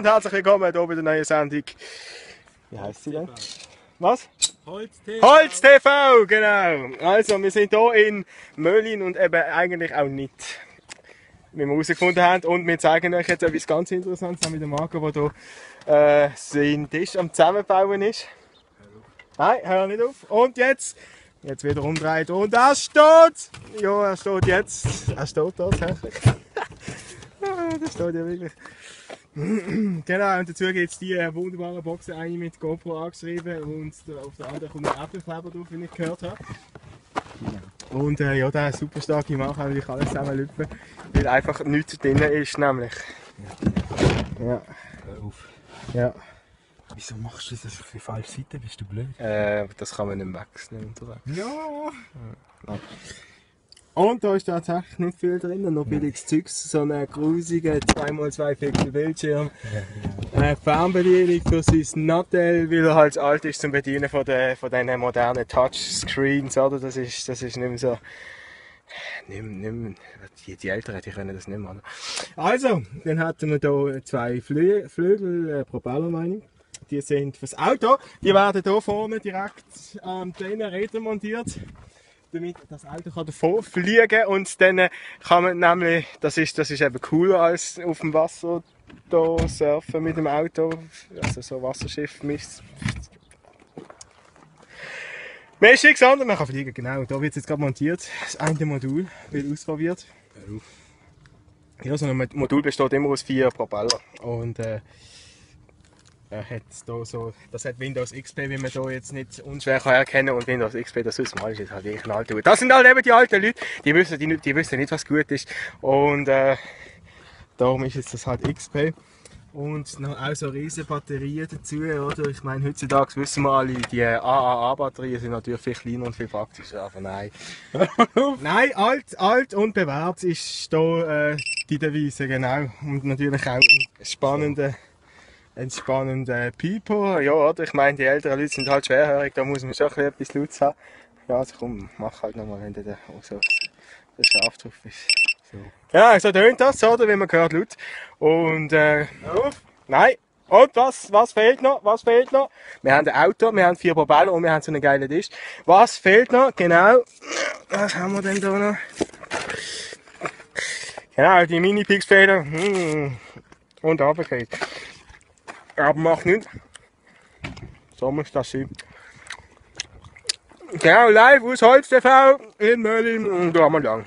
Und herzlich willkommen hier bei der neuen Sendung. Wie heißt sie denn? Was? Holz TV. Holz TV, genau. Also, wir sind hier in Möllin und eben eigentlich auch nicht, wie wir herausgefunden haben. Und wir zeigen euch jetzt etwas ganz Interessantes mit dem Marco, der hier äh, seinen Tisch am Zusammenbauen ist. Nein, hör nicht auf. Und jetzt, jetzt wieder umdreht. Und er steht! Ja, er steht jetzt. Er steht tatsächlich. das steht ja wirklich. genau, und dazu gibt es die äh, wunderbaren Boxen, eine mit GoPro angeschrieben und auf der anderen kommt ein Apfelkleber drauf, wie ich gehört habe. Und äh, ja, der super starke Mann kann natürlich alles zusammenlüpfen, weil einfach nichts drin ist, nämlich. Ja, Hör auf. ja. Wieso machst du das auf die falsche Seite? Bist du blöd? Äh, das kann man nicht wechseln unterwegs. Ja. Und da ist tatsächlich nicht viel drin, noch billiges Zeugs, so einen grusigen 2x2 Pixel Bildschirm, eine Fernbedienung für sein Nattel, weil er halt alt ist zum Bedienen von, den, von diesen modernen Touchscreens, oder? Das ist, das ist nicht mehr so... Nicht, mehr- nicht mehr, die, die Älteren, die können das nicht mehr. oder? Also, dann hatten wir hier zwei Flü Flügel, äh, Propeller meine ich. Die sind fürs Auto. Die werden hier vorne direkt an den Rädern montiert damit das Auto kann davor fliegen und dann kann man nämlich, das ist, das ist eben cooler als auf dem Wasser da surfen mit dem Auto, also so Wasserschiff misst. Mehr ist nichts anderes, man kann fliegen, genau. Da wird jetzt gerade montiert, das eine Modul wird ausprobiert. Ja, so ein Modul besteht immer aus vier Propeller und äh, er hat da so, das hat Windows XP, wie man da jetzt nicht unschwer kann erkennen und Windows XP, das ist mal ist jetzt halt wirklich ein alter. Das sind halt eben die alten Leute, die wissen, die, die wissen nicht, was gut ist und äh, darum ist jetzt das halt XP. Und noch auch so riesige Batterien dazu, oder? Ich meine, heutzutage wissen wir alle, die AAA-Batterien sind natürlich viel kleiner und viel praktischer, aber nein. nein, alt, alt und bewährt ist da äh, die Devise, genau. Und natürlich auch ein spannender, ein spannender Pipo. Ja, oder? Ich meine, die älteren Leute sind halt schwerhörig, da muss man schon ein bisschen etwas Lautes haben. Ja, also komm, mach halt nochmal, wenn du da auch so, scharf drauf bist. So. Ja, so tönt das, oder? Wie man hört, laut. Und, äh, nein. Und was, was fehlt noch? Was fehlt noch? Wir haben ein Auto, wir haben vier Propeller und wir haben so einen geilen Tisch. Was fehlt noch? Genau. Was haben wir denn da noch? Genau, die Mini-Pix-Feder. Hm. Und runtergefallen. Aber macht nichts. So muss das sein. Genau, live aus Holz TV in Möllin. Und da haben wir lang.